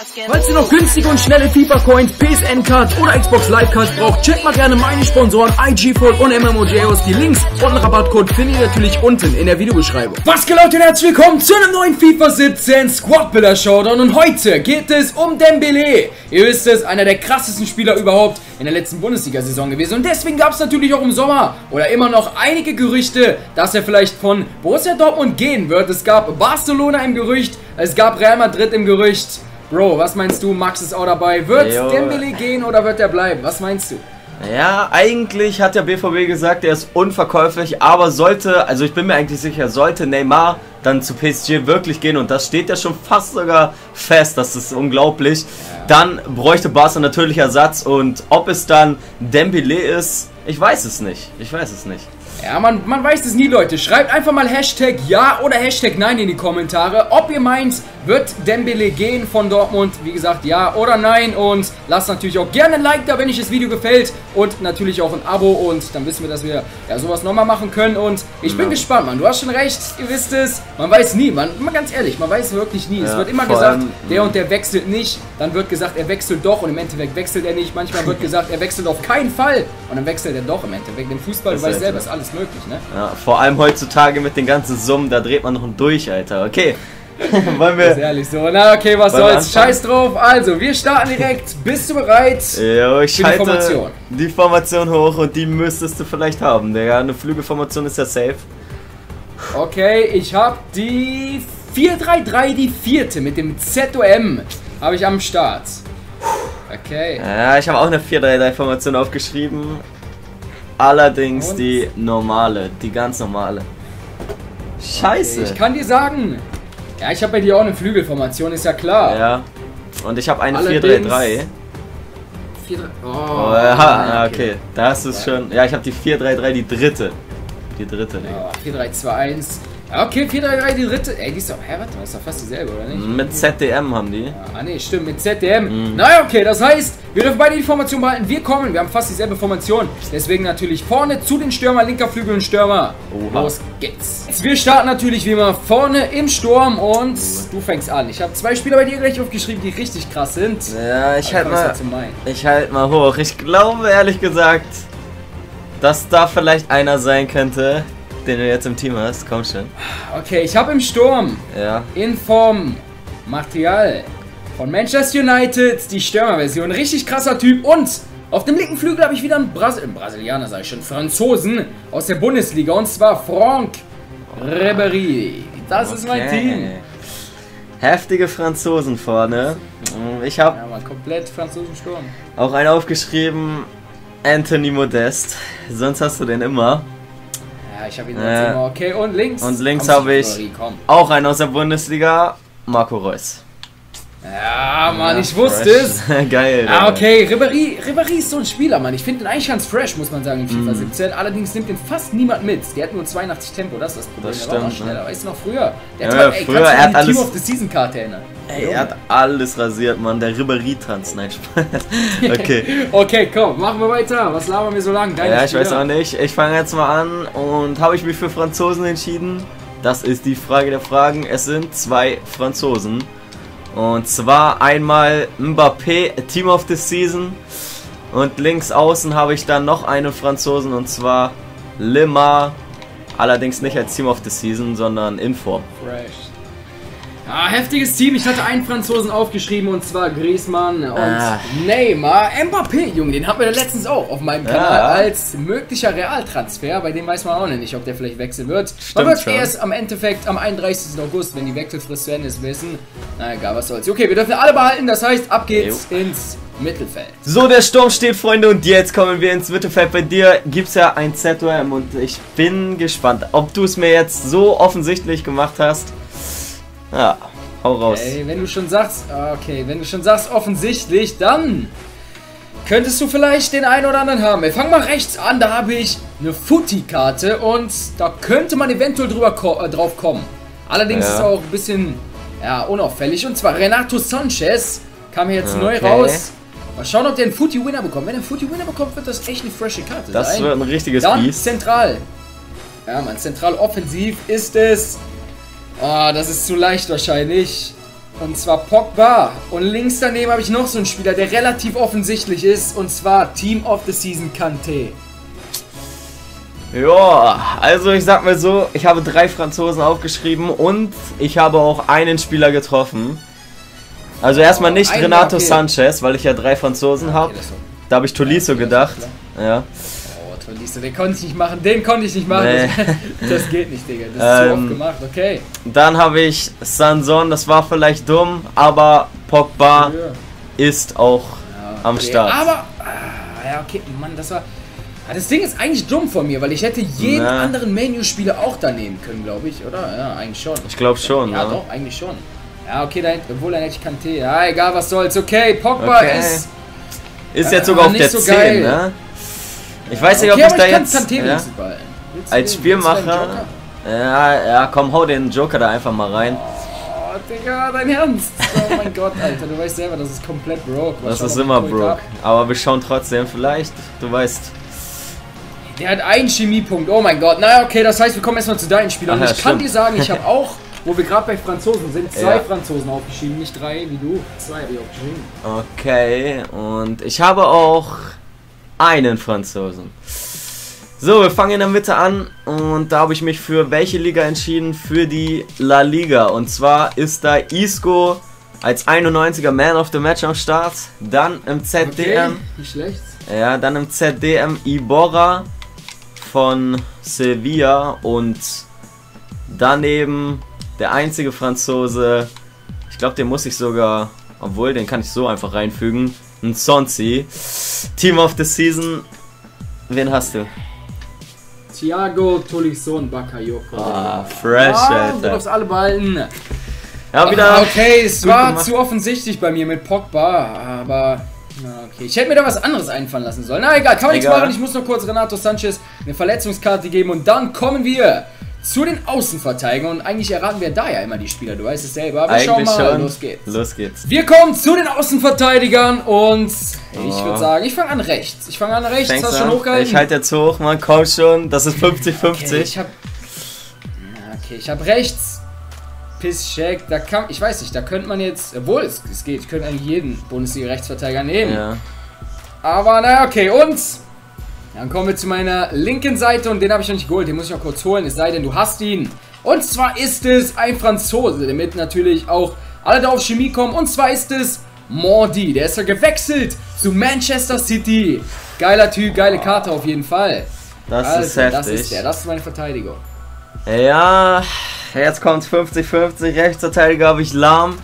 Falls ihr noch günstige und schnelle FIFA-Coins, PSN-Cards oder Xbox Live-Cards braucht, checkt mal gerne meine Sponsoren IG Folk und MMOJ aus. Die Links und Rabattcode findet ihr natürlich unten in der Videobeschreibung. Was geht Leute herzlich willkommen zu einem neuen FIFA 17 Squad Builder Showdown und heute geht es um Dembele. Ihr wisst es, einer der krassesten Spieler überhaupt in der letzten Bundesliga-Saison gewesen und deswegen gab es natürlich auch im Sommer oder immer noch einige Gerüchte, dass er vielleicht von Borussia Dortmund gehen wird. Es gab Barcelona im Gerücht, es gab Real Madrid im Gerücht. Bro, was meinst du? Max ist auch dabei. Wird Jo. Dembele gehen oder wird er bleiben? Was meinst du? Ja, eigentlich hat der BVB gesagt, er ist unverkäuflich, aber sollte, also ich bin mir eigentlich sicher, sollte Neymar dann zu PSG wirklich gehen und das steht ja schon fast sogar fest, das ist unglaublich, dann bräuchte Barca natürlich Ersatz und ob es dann Dembele ist, ich weiß es nicht, ich weiß es nicht. Ja, man, man weiß es nie, Leute. Schreibt einfach mal Hashtag Ja oder Hashtag Nein in die Kommentare, ob ihr meint, wird Dembele gehen von Dortmund. Wie gesagt, Ja oder Nein. Und lasst natürlich auch gerne ein Like da, wenn euch das Video gefällt. Und natürlich auch ein Abo. Und dann wissen wir, dass wir ja sowas nochmal machen können. Und ich bin Ja. gespannt, Mann. Du hast schon recht, ihr wisst es. Man weiß nie, man. Mal ganz ehrlich, man weiß wirklich nie. es Ja, wird immer gesagt, allem- der und der wechselt nicht. Dann wird gesagt, er wechselt doch. Und im Endeffekt wechselt er nicht. Manchmal wird gesagt, er wechselt auf keinen Fall. Und dann wechselt er doch im Endeffekt. Im Fußball, du Ist weißt selber, ist alles möglich, ne? Ja, vor allem heutzutage mit den ganzen Summen, da dreht man noch einen durch, Alter. Okay, wollen Ist wir... ehrlich so. Na okay, was soll's. Scheiß drauf. Also, wir starten direkt. Bist du bereit? Jo, ich Für die Formation. die Formation hoch und die müsstest du vielleicht haben, Digga. Eine Flügelformation ist ja safe. Okay, ich habe die 433, die vierte mit dem ZOM. Habe ich am Start. Okay. Ja, ich habe auch eine 4-3-3-Formation aufgeschrieben. Allerdings Und? die normale, die ganz normale. Scheiße. Ich kann dir sagen. Ja, ich habe bei dir auch eine Flügelformation, ist ja klar. ja. Und ich habe eine Allerdings- 4-3-3. 4, oh, Oh, ja, okay. Da hast du es schon. Ja, ich habe die 4-3-3, die dritte. Die dritte. Ja, 4, 3, 2, 1. Ja, okay, 4, 3, 3, die dritte. Ey, die ist doch. Hä, warte mal, ist doch fast dieselbe, oder nicht? Mit ZDM haben die. Ah ne, stimmt, mit ZDM. Mhm. Naja, okay, das heißt, wir dürfen beide die Formation behalten. Wir kommen, wir haben fast dieselbe Formation. Deswegen natürlich vorne zu den Stürmer, linker Flügel und Stürmer. Oha. Los geht's. Wir starten natürlich wie immer vorne im Sturm und du fängst an. Ich habe zwei Spieler bei dir gleich aufgeschrieben, die richtig krass sind. Ja, ich halt was mal. Ich halt mal hoch. Ich glaube ehrlich gesagt, dass da vielleicht einer sein könnte, den du jetzt im Team hast. Komm schon. Okay, ich habe im Sturm Ja. in Form Material von Manchester United die Stürmerversion. Richtig krasser Typ und auf dem linken Flügel habe ich wieder einen Brasil Brasilianer, sage ich schon, Franzosen aus der Bundesliga und zwar Franck Ribéry. Das ist mein Okay. Team. Heftige Franzosen vorne. Ich habe Ja, mal komplett Franzosen Sturm. auch einen aufgeschrieben, Anthony Modest. Sonst hast du den immer. Ich habe ihn jetzt immer. Okay, und links. Und links habe ich-. Auch einen aus der Bundesliga, Marco Reus. Ja, Mann, Ja, ich wusste es. Geil. Ah, okay, Ribéry, Ribéry ist so ein Spieler, Mann. Ich finde ihn eigentlich ganz fresh, muss man sagen, in. FIFA 17. Allerdings nimmt ihn fast niemand mit. Der hat nur 82 Tempo, das ist das Problem. Das der war noch stimmt, schneller. ne? Weißt du noch früher? Der Ja, hat ey, früher, er hat alles- Team of the Season Karte erinnern? Ey, er hat alles rasiert, Mann. Der Ribéry-Tanz. Nein, Spaß. Okay. Okay, komm, machen wir weiter. Was labern wir so lang? Deine Ja, ich weiß auch nicht. Ich fange jetzt mal an und habe ich mich für Franzosen entschieden? Das ist die Frage der Fragen. Es sind zwei Franzosen. Und zwar einmal Mbappé, Team of the Season. Und links außen habe ich dann noch einen Franzosen und zwar Lemar. Allerdings nicht als Team of the Season, sondern in Form. Fresh. Ah, heftiges Team. Ich hatte einen Franzosen aufgeschrieben und zwar Griezmann und Ah. Neymar. Mbappé, Junge, den hatten wir letztens auch auf meinem Kanal Ja. als möglicher Realtransfer. Bei dem weiß man auch nicht, ob der vielleicht wechseln wird. man Stimmt wird schon. erst am Endeffekt am 31. August, wenn die Wechselfrist zu Ende ist, wissen. Na egal, was soll's. Okay, wir dürfen alle behalten. Das heißt, ab geht's ins Mittelfeld. So, der Sturm steht, Freunde, und jetzt kommen wir ins Mittelfeld. Bei dir gibt es ja ein ZOM und ich bin gespannt, ob du es mir jetzt so offensichtlich gemacht hast. Ja, hau raus. Ey, wenn du schon sagst, okay, wenn du schon sagst offensichtlich, dann könntest du vielleicht den einen oder anderen haben. Wir fangen mal rechts an, da habe ich eine Footy-Karte und da könnte man eventuell drüber ko äh, drauf kommen. Allerdings Ja. ist es auch ein bisschen ja, unauffällig und zwar Renato Sanchez kam hier jetzt neu Okay. raus. Mal schauen, ob der einen Footy-Winner bekommt. Wenn er einen Footy-Winner bekommt, wird das echt eine frische Karte Das sein. wird ein richtiges Dann Biest. zentral. Ja, man, zentral offensiv ist es. Ah, das ist zu leicht wahrscheinlich. Und zwar Pogba. Und links daneben habe ich noch so einen Spieler, der relativ offensichtlich ist. Und zwar Team of the Season Kante. Ja, also ich sag mal so, ich habe drei Franzosen aufgeschrieben und ich habe auch einen Spieler getroffen. Also erstmal nicht Renato. Sanchez, weil ich ja drei Franzosen habe. Das war- Da habe ich Tolisso gedacht. Ja. Tolisso, den konnte ich nicht machen. Den konnte ich nicht machen. Nee. Das geht nicht, Digga. Das ist zu Ähm, oft gemacht. Okay. Dann habe ich Sanson, das war vielleicht dumm, aber Pogba Ja. ist auch Ja, am okay. Start. Aber, ah, ja, okay, Mann, das war. Ah, Das Ding ist eigentlich dumm von mir, weil ich hätte jeden Na. anderen Menu-Spieler auch da nehmen können, glaube ich, oder? Ja, eigentlich schon. Ich glaube schon, Ja, ja. doch, eigentlich schon. Ja, okay, dann, obwohl dann hätte ich Kanté. Ja, egal, was soll's. Okay, Pogba Okay. ist. Ist jetzt Ah, sogar auf nicht der so 10, geil. ne? Ich weiß nicht, okay, ob ich da ich kann jetzt ja, als Spielmacher. Ja, ja, komm, hau den Joker da einfach mal rein. Oh, Digga, dein Ernst. Oh mein Gott, Alter, du weißt selber, das ist komplett broke. Was Das ist immer broke. Aber wir schauen trotzdem, vielleicht, du weißt. Der hat einen Chemiepunkt. Oh mein Gott. Na okay, das heißt, wir kommen erstmal zu deinen Spielern. Ach ja, ich kann stimmt. dir sagen, ich habe auch, wo wir gerade bei Franzosen sind, zwei Ja. Franzosen aufgeschrieben, nicht drei wie du. Zwei habe ich aufgeschrieben. Okay, und ich habe auch einen Franzosen. So, wir fangen in der Mitte an und da habe ich mich für welche Liga entschieden? Für die La Liga. Und zwar ist da Isco als 91er Man of the Match am Start. Dann im ZDM, nicht schlecht. ja, dann im ZDM Iborra von Sevilla und daneben der einzige Franzose, ich glaube, den muss ich sogar, obwohl, den kann ich so einfach reinfügen, ein Sonsi. Team of the Season, wen hast du? Thiago Tolison Bakayoko. Ah, fresh, Ah, du darfst Alter. alle behalten. Ja, wieder. Ah, okay, es war gemacht. zu offensichtlich bei mir mit Pogba, aber. Na, okay. Ich hätte mir da was anderes einfallen lassen sollen. Na egal, kann man nichts machen. Ich muss noch kurz Renato Sanchez eine Verletzungskarte geben und dann kommen wir zu den Außenverteidigern. Und eigentlich erraten wir da ja immer die Spieler, du weißt es selber. Aber Eigentlich mal, schon. los geht's. Los geht's. Wir kommen zu den Außenverteidigern und ich Oh. würde sagen, ich fange an rechts. Ich fange an rechts, Fängst hast du schon hochgehalten? Ich halte jetzt hoch, man, komm schon. Das ist 50-50. Okay, ich hab. Na, Okay, ich hab rechts. Pisscheck, da kann. Ich weiß nicht, da könnte man jetzt. Obwohl, es, es geht, ich könnte eigentlich jeden Bundesliga-Rechtsverteidiger nehmen. ja. Aber naja, okay, und. Dann kommen wir zu meiner linken Seite und den habe ich noch nicht geholt. Den muss ich noch kurz holen, es sei denn, du hast ihn. Und zwar ist es ein Franzose, damit natürlich auch alle da auf Chemie kommen. Und zwar ist es Mordi. Der ist ja gewechselt zu Manchester City. Geiler Typ, geile Karte auf jeden Fall. Das ist Also, heftig. das ist der, das ist meine Verteidigung. Ja, jetzt kommt 50-50. Rechtsverteidiger habe ich Lahm.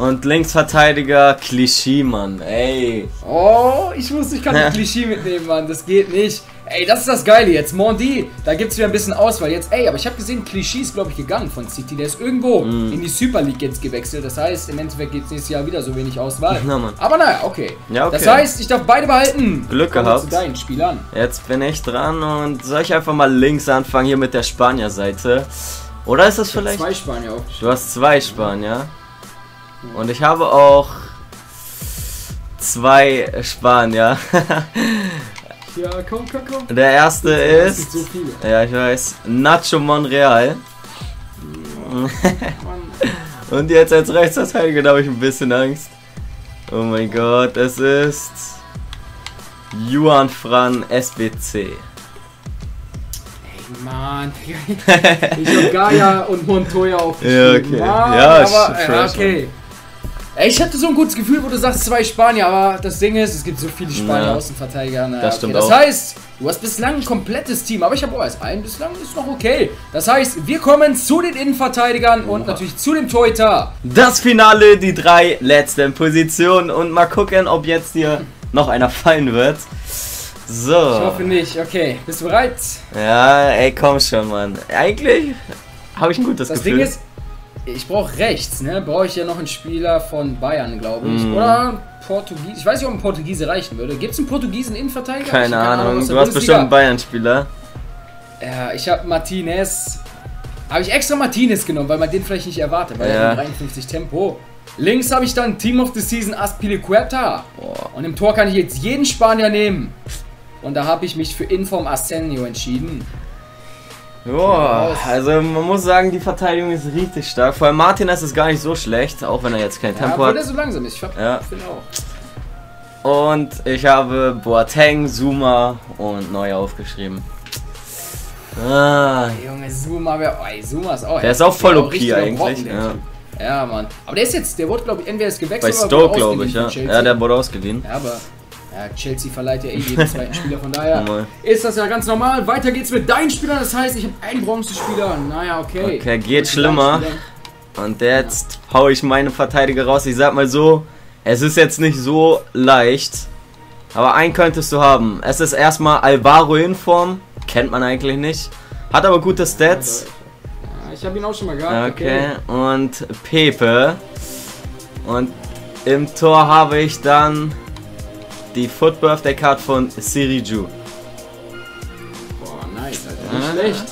Und Linksverteidiger Klischee, Mann. Ey. Oh, ich wusste, ich kann ein Klischee mitnehmen, Mann. Das geht nicht. Ey, das ist das Geile jetzt. Mondi, da gibt es wieder ein bisschen Auswahl jetzt. Ey, aber ich habe gesehen, Klischee ist, glaube ich, gegangen von City. Der ist irgendwo Mm. in die Super League jetzt gewechselt. Das heißt, im Endeffekt gibt es nächstes Jahr wieder so wenig Auswahl. Na, Mann. Aber naja, okay. Ja, okay. Das heißt, ich darf beide behalten. Glück gehabt. zu deinen Spielern. Jetzt bin ich dran und soll ich einfach mal links anfangen hier mit der Spanier-Seite? Oder ist das vielleicht? Zwei Spanier aufgeschrieben. Du hast zwei Spanier. Und ich habe auch zwei Spanier. Ja, komm, komm, komm. Der erste Es ist. so. Ja, ich weiß. Nacho Monreal. Und jetzt als Rechtsverteidiger, habe ich ein bisschen Angst. Oh mein Gott, es ist. Juan Fran SBC. Ey, Mann. Ich hab Gaia und Montoya aufgeschrieben. Ja, okay. Mann, Ja, aber, fresh, okay. Ey, ich hatte so ein gutes Gefühl, wo du sagst zwei Spanier, aber das Ding ist, es gibt so viele Spanier Ja. Außenverteidiger. Na, Das okay. stimmt das auch. heißt, du hast bislang ein komplettes Team, aber ich habe auch erst einen, bislang ist noch okay. Das heißt, wir kommen zu den Innenverteidigern und natürlich zu dem Torhüter. Das Finale, die drei letzten Positionen. Und mal gucken, ob jetzt hier noch einer fallen wird. So. Ich hoffe nicht. Okay, bist du bereit? Ja, ey, komm schon, Mann. Eigentlich habe ich ein gutes Das Gefühl. Ding ist, ich brauche rechts, ne? Brauche ich ja noch einen Spieler von Bayern, glaube ich. Mhm. Oder Portugies. Ich weiß nicht, ob ein Portugiese reichen würde. Gibt es einen Portugiesen Innenverteidiger? Keine hab Ahnung. der Du hast bestimmt einen Bayern-Spieler. Ja, ich habe Martinez. Habe ich extra Martinez genommen, weil man den vielleicht nicht erwartet, weil Ja. er hat 53 Tempo. Links habe ich dann Team of the Season Aspilicueta. Boah. Und im Tor kann ich jetzt jeden Spanier nehmen. Und da habe ich mich für Inform Arsenio entschieden. Joa, also man muss sagen, die Verteidigung ist richtig stark. Vor allem Martinez ist gar nicht so schlecht, auch wenn er jetzt kein Ja, Tempo hat. der so langsam ist. Ich Ja. finde auch. Und ich habe Boateng, Zuma und Neuer aufgeschrieben. Ah, Junge, Zuma, wer, oh, ey, Zuma ist auch. Der ist auch voll OP eigentlich, ja. Ja, Mann. Aber der ist jetzt, der wurde, glaube ich, entweder ist bei gewechselt oder Stoke, glaube ich, ja. Ja, der wurde ausgeliehen. Ja, aber ja, Chelsea verleiht ja eh jeden zweiten Spieler, von daher Normal. ist das ja ganz normal. Weiter geht's mit deinen Spielern, das heißt, ich habe einen Bronzespieler. Naja, okay. Okay, geht schlimmer. Und jetzt hau ich meine Verteidiger raus. Ich sag mal so, es ist jetzt nicht so leicht. Aber einen könntest du haben. Es ist erstmal Alvaro in Form. Kennt man eigentlich nicht. Hat aber gute Stats. Ja, ich habe ihn auch schon mal gehabt. Okay. Und Pepe. Und im Tor habe ich dann die Foot Birthday Card von Siriju. Boah, nice, Alter. Nicht schlecht.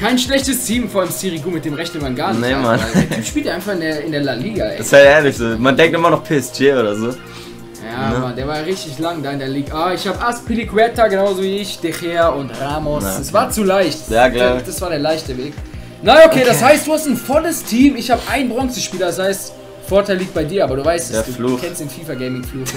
Kein schlechtes Team, vor allem Sirigu, mit dem rechnet man gar nicht. Nee. Mann. Der Typ spielt ja einfach in der, in der La Liga, ey. Das ist halt ehrlich so. Man denkt immer noch PSG oder so. Ja, Ne? Mann, der war richtig lang da in der Liga. Ah, ich habe Aspilicueta genauso wie ich, De Gea und Ramos. Na, Es war zu leicht. Ja, klar. Das, das war der leichte Weg. Na okay, das heißt, du hast ein volles Team. Ich habe einen Bronzespieler, das heißt, Vorteil liegt bei dir, aber du weißt Der es. Du Fluch. kennst den FIFA Gaming Fluch.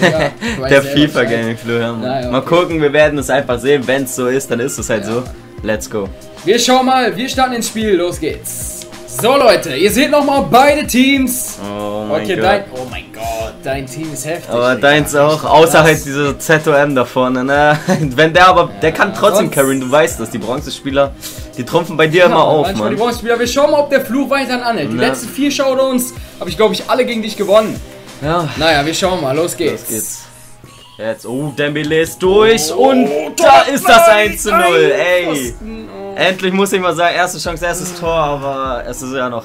Ja, Der FIFA. Gaming Flu, ja, Mann. Na ja, Mal okay. gucken, wir werden es einfach sehen. Wenn es so ist, dann ist es halt Ja. so. Let's go. Wir schauen mal, wir starten ins Spiel. Los geht's. So Leute, ihr seht nochmal beide Teams. Oh mein Okay, Gott. dein. Oh mein Gott, dein Team ist heftig. aber deins auch, außer halt diese ZOM da vorne, ne? Wenn der aber, der kann trotzdem carryen, du weißt das, die Bronzespieler, die trumpfen bei dir immer Ja, auf, manchmal die Mann. Bronzespieler. Wir schauen mal, ob der Fluch weiterhin anhält. Die letzten vier Showdowns habe ich, glaube ich, alle gegen dich gewonnen. Ja, Naja, wir schauen mal. Los geht's. los geht's. Jetzt, oh, Dembele ist durch Oh, und da ist das 1 zu 0, ey. Pfosten, oh. Endlich muss ich mal sagen, erste Chance, erstes Tor, aber es ist ja noch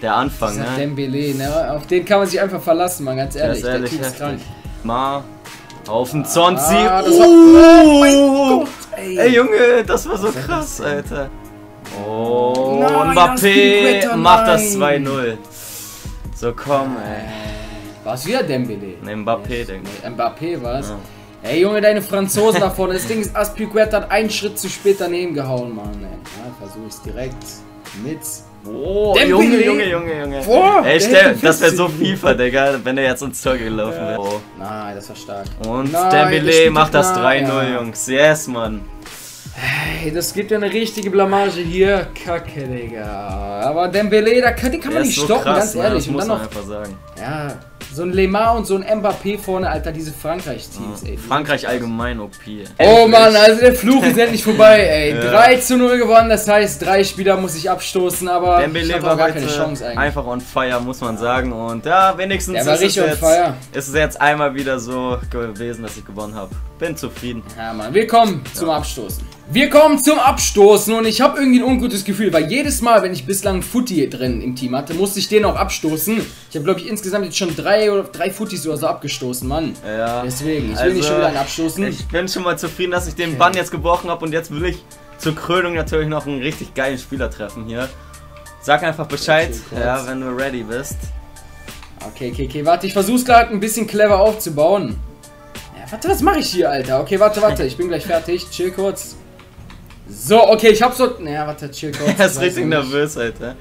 der Anfang, ne? Dembele, ne? Auf den kann man sich einfach verlassen, man, ganz Der ehrlich. ist ehrlich der krank. Mal auf den Zonzi. Ah, das uh, Gott, ey. Ey Junge, das war so krass, Alter. Oh, Nein, Mbappé Aspilicueta, macht das nein. 2-0. So komm, ey. War es wieder Dembele? Ne, Mbappé, denke ich. Mbappé war es. Ja. Ey Junge, deine Franzosen da vorne. Das Ding ist, Aspilicueta hat einen Schritt zu spät daneben gehauen, Mann. Ey. Ja, versuch ich's direkt mit. Oh, Dembele. Junge, Junge, Junge, Junge. Boah, Ey, stell, das wäre so. FIFA, Digga, wenn er jetzt ins Tor gelaufen wäre. Oh. Nein, das war stark. Und Nein, Dembele macht das doch- 3-0, ja. Jungs. Yes, Mann. Ey, das gibt ja eine richtige Blamage hier. Kacke, Digga. Aber Dembele, da kann, den kann man nicht so stoppen, krass, ganz ehrlich. Das Und muss man einfach sagen. ja, so ein Lemar und so ein Mbappé vorne, Alter, diese Frankreich-Teams, ey. Frankreich allgemein OP. Oh. Mann, also der Fluch ist endlich vorbei, ey. Ja. 3 zu 0 gewonnen, das heißt, drei Spieler muss ich abstoßen, aber ich Dembele hatte war auch gar keine Chance eigentlich. einfach on fire, muss man sagen. Und ja, wenigstens ist, es jetzt, ist es jetzt einmal wieder so gewesen, dass ich gewonnen habe. Bin zufrieden. Ja, Mann, wir kommen zum Abstoßen. Wir kommen zum Abstoßen und ich habe irgendwie ein ungutes Gefühl, weil jedes Mal, wenn ich bislang Footy drin im Team hatte, musste ich den auch abstoßen. Ich habe, glaube ich, insgesamt jetzt schon drei oder drei Footies oder so abgestoßen, Mann. Ja. Deswegen, ich will nicht schon wieder einen abstoßen. Ich bin schon mal zufrieden, dass ich den Bann jetzt gebrochen habe und jetzt will ich zur Krönung natürlich noch einen richtig geilen Spieler treffen hier. Sag einfach Bescheid, Okay, ja, wenn du ready bist. Okay, okay, okay, warte, ich versuch's gerade ein bisschen clever aufzubauen. Ja, warte, was mache ich hier, Alter? Okay, warte, warte, ich bin gleich fertig. Chill kurz. So, okay, ich hab so. Naja, warte, chill kurz. Er ist richtig nervös, Alter.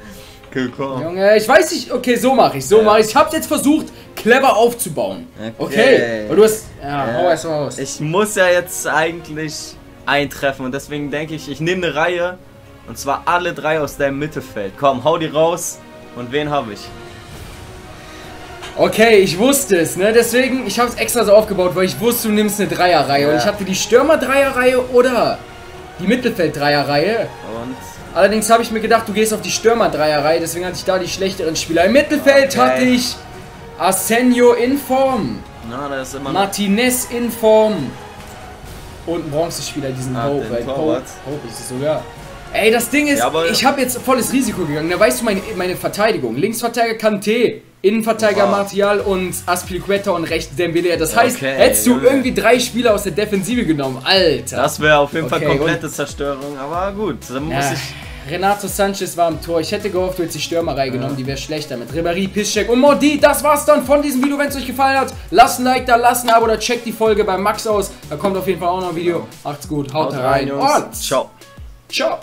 Komm. Junge, ich weiß nicht. Okay, so mache ich, so Ja. mache ich. Ich hab jetzt versucht, clever aufzubauen. Okay. Okay. Und du hast. Ja, Ja. hau erst mal raus. Ich muss ja jetzt eigentlich eintreffen und deswegen denke ich, ich nehme eine Reihe und zwar alle drei aus deinem Mittelfeld. Komm, hau die raus und wen habe ich? Okay, ich wusste es, ne? Deswegen, ich habe es extra so aufgebaut, weil ich wusste, du nimmst eine Dreierreihe. Und Ja. ich hatte die Stürmer-Dreierreihe oder die Mittelfeld-Dreierreihe. Und Allerdings habe ich mir gedacht, du gehst auf die Stürmer-Dreierreihe, deswegen hatte ich da die schlechteren Spieler. Im Mittelfeld Okay. hatte ich Arsenio in Form, na, da ist immer Martinez in Form und ein Bronzespieler, diesen Ah, Hope. den Hope. Hope ist es sogar. Ey, das Ding ist, Ja, aber- ich habe jetzt volles Risiko gegangen. Da weißt du meine, meine Verteidigung. Linksverteidiger Kanté, Innenverteidiger Wow. Martial und Aspilicueta und rechts Dembele. Das heißt, Okay, hättest du Junge. irgendwie drei Spieler aus der Defensive genommen. Alter. Das wäre auf jeden Fall Okay, komplette Zerstörung, aber gut, dann muss Ja, ich. Renato Sanchez war am Tor. Ich hätte gehofft, du hättest die Stürmerei genommen, die wäre schlechter mit Ribéry, Piszczek und Modi. Das war's dann von diesem Video. Wenn es euch gefallen hat, lasst ein Like da, lasst ein Abo oder checkt die Folge bei Max aus. Da kommt auf jeden Fall auch noch ein Video. Macht's gut, haut, Haut rein rein, und Ciao. ciao.